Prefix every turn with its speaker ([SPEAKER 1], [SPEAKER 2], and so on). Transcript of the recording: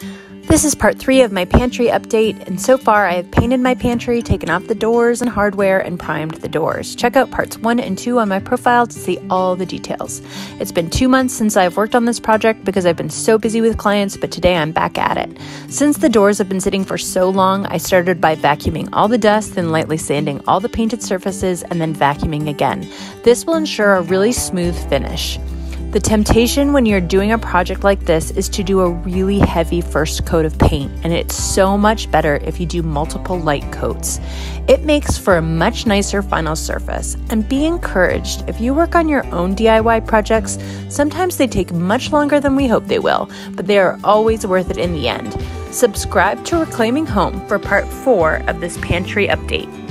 [SPEAKER 1] This is part three of my pantry update, and so far I have painted my pantry, taken off the doors and hardware, and primed the doors. Check out parts one and two on my profile to see all the details. It's been two months since I've worked on this project because I've been so busy with clients, but today I'm back at it. Since the doors have been sitting for so long, I started by vacuuming all the dust, then lightly sanding all the painted surfaces, and then vacuuming again. This will ensure a really smooth finish. The temptation when you're doing a project like this is to do a really heavy first coat of paint, and it's so much better if you do multiple light coats. It makes for a much nicer final surface. And be encouraged if you work on your own DIY projects, sometimes they take much longer than we hope they will, but they are always worth it in the end. Subscribe to Reclaiming Home for part four of this pantry update.